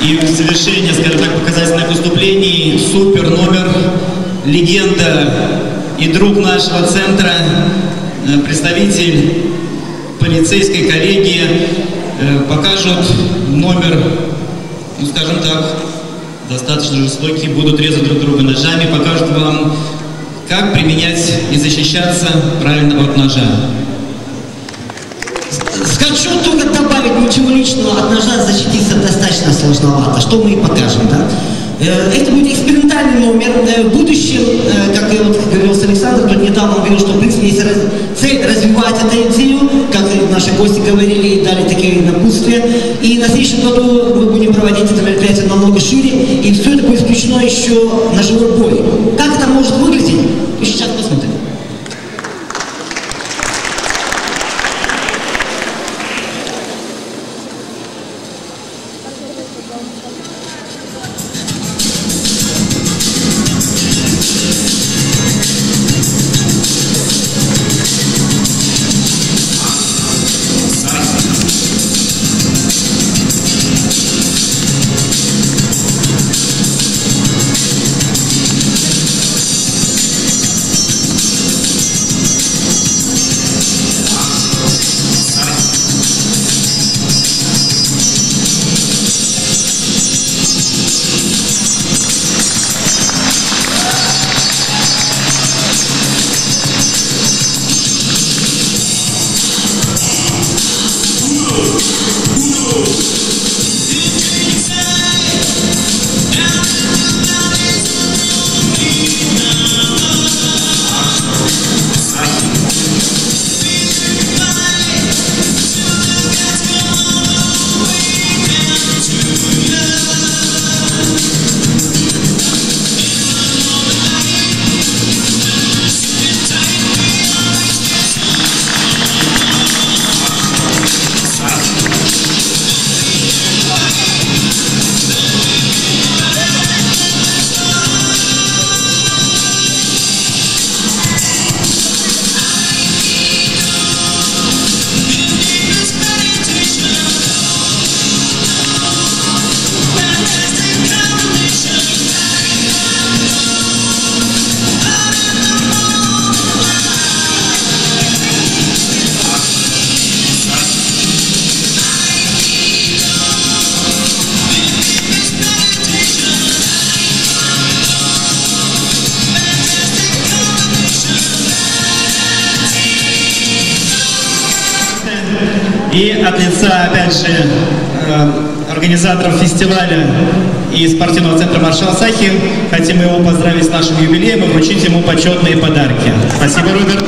И в завершение, скажем так, показательных выступлений супер номер легенда и друг нашего центра, э, представитель полицейской коллегии э, покажут номер, ну скажем так, достаточно жестокий, будут резать друг друга ножами, покажут вам, как применять и защищаться правильно от ножа. Хочу только добавить ничего личного. От ножа защититься достаточно сложновато, что мы и покажем, да? Э, Это будет экспериментальный номер. Э, В будущем, э, как и вот говорил Александр, тут недавно он говорил, что в принципе есть цель развивать эту идею, как наши гости говорили и дали такие напутствия. И на следующем году мы будем проводить это мероприятие намного шире, и все это будет включено еще на живой бой. Как это может выглядеть? Сейчас И от лица, опять же, э, организаторов фестиваля и спортивного центра «Маршал Сахи» хотим его поздравить с нашим юбилеем и вручить ему почетные подарки. Спасибо, Роберт.